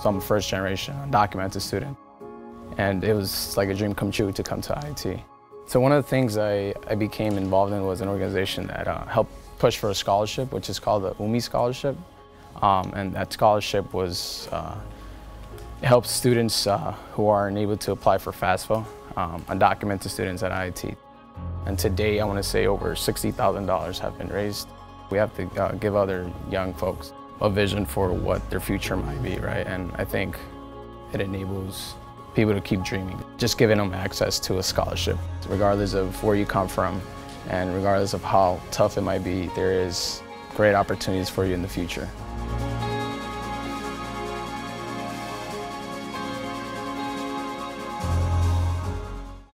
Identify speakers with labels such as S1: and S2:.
S1: So I'm a first generation undocumented student. And it was like a dream come true to come to IIT. So one of the things I, I became involved in was an organization that uh, helped push for a scholarship, which is called the UMI Scholarship. Um, and that scholarship was, uh, it helps students uh, who are unable to apply for FAFSA, um, undocumented students at IIT. And today, I want to say over $60,000 have been raised. We have to uh, give other young folks a vision for what their future might be, right? And I think it enables people to keep dreaming. Just giving them access to a scholarship, regardless of where you come from and regardless of how tough it might be, there is great opportunities for you in the future.